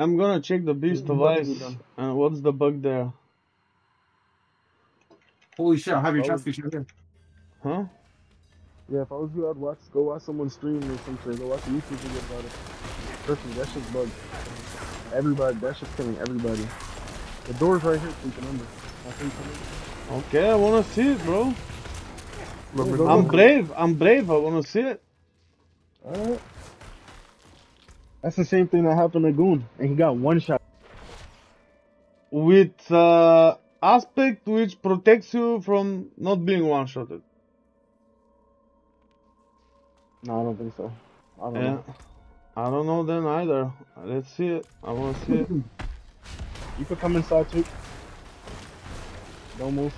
I'm gonna check the beast Mhm, of ice. And what's the bug there? Holy shit, I have your chat here. Huh? Yeah, if I was you, I'd watch, go watch someone stream or something. Go watch a YouTube video about it. Personally, that shit's bugged. Everybody, that shit's killing everybody. The door's right here, so you can under. I think you can. Okay, I wanna see it, bro. Yeah, I'm brave. I'm brave. I wanna see it. Alright. That's the same thing that happened to Goon, and he got one shot. With uh, aspect which protects you from not being one-shotted. No, I don't think so. I don't Yeah. know. I don't know then either. Let's see it. I wanna see it. You could come inside too. Don't move.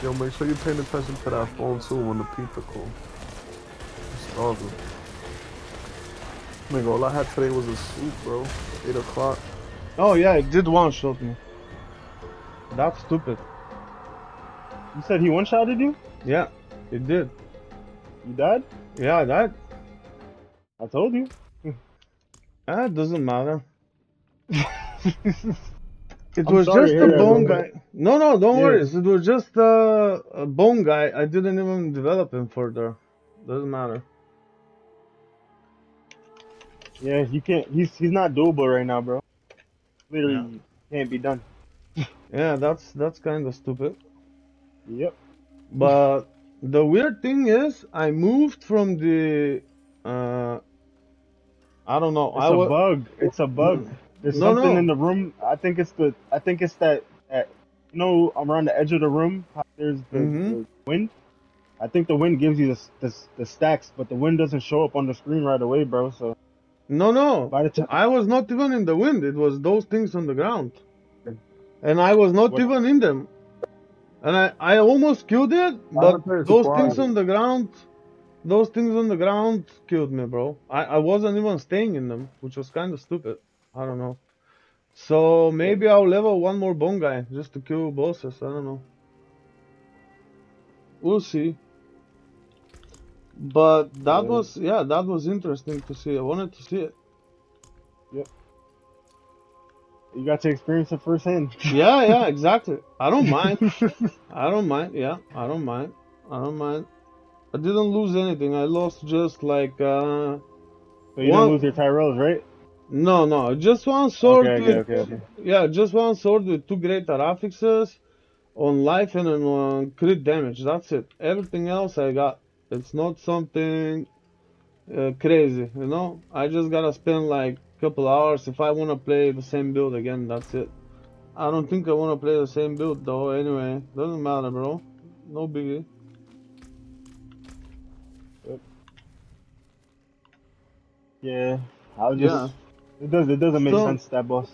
Yo, make sure you're paying attention to that phone too when the people call. It's all good. Nigga, all I had today was a soup, bro. 8 o'clock. Oh yeah, it did one-shot me. That's stupid. You said he one shotted you? Yeah, it did. You died? Yeah, that. I told you. Ah, it doesn't matter. It I'm was sorry just a bone bro. guy. No, no, don't Yeah. worry. It was just uh, a bone guy. I didn't even develop him further. Doesn't matter. Yeah, you can't. He's he's not doable right now, bro. Literally can't be done. Yeah, that's that's kind of stupid. Yep. But the weird thing is, I moved from the. Uh, I don't know. It's I a bug. It's a bug. There's No, something no. in the room. I think it's the. I think it's that. that you know, I'm around the edge of the room, there's the, Mhm. the wind. I think the wind gives you the, the the stacks, but the wind doesn't show up on the screen right away, bro. So No, no. by the time, I was not even in the wind. It was those things on the ground. And I was not What- even in them. And I, I almost killed it, but those things on the ground, those things on the ground killed me, bro. I, I wasn't even staying in them, which was kind of stupid. I don't know. So maybe I'll level one more bone guy just to kill bosses. I don't know. We'll see. But that Yeah. was, yeah, that was interesting to see. I wanted to see it. Yep. You got to experience it firsthand. Yeah, yeah, exactly. I don't mind. I don't mind. Yeah, I don't mind. I don't mind. I didn't lose anything. I lost just like uh So you One- didn't lose your Tyrael's, right? no, no, just one sword okay, with okay, okay, okay. yeah, just one sword with two greater affixes on life and on crit damage. That's it. Everything else I got. It's not something uh, crazy, you know. I just gotta spend like a couple hours if I wanna play the same build again. That's it. I don't think I wanna play the same build though. Anyway, doesn't matter, bro. No biggie. Yeah, I'll just. Yeah. It does. It doesn't make So- sense that boss.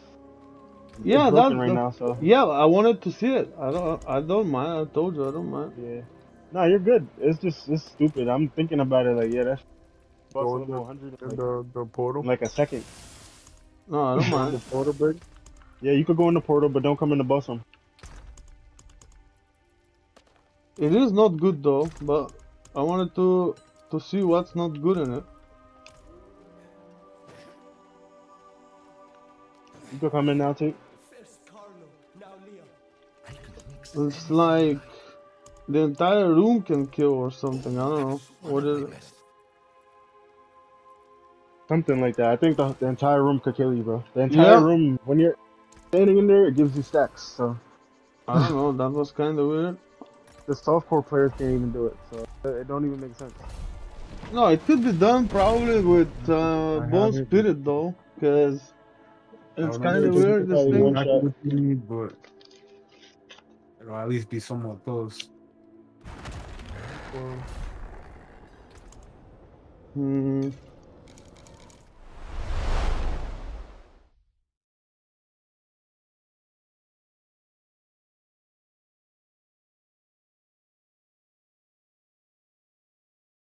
It's Yeah, that- right that- now. So Yeah, I wanted to see it. I don't. I don't mind. I told you I don't mind. yeah. No, you're good. It's just it's stupid. I'm thinking about it like yeah, that's Go in the- In like, the, the portal. in like a second. No, I don't mind. the portal, big. Yeah, you could go in the portal, but don't come in the boss room. It is not good though, but I wanted to to see what's not good in it. You could come in now too. It's like the entire room can kill or something. I don't know. What is it? Something like that. I think the, the entire room could kill you, bro. The entire Yeah. room, when you're standing in there, it gives you stacks. So I don't know. That was kind of weird. the softcore players can't even do it. So it it don't even make sense. No, it could be done probably with uh, Bone. Spirit though, because it's kind of know, weird. This thing. one Not shot. need, but it'll at least be somewhat close. Hmm.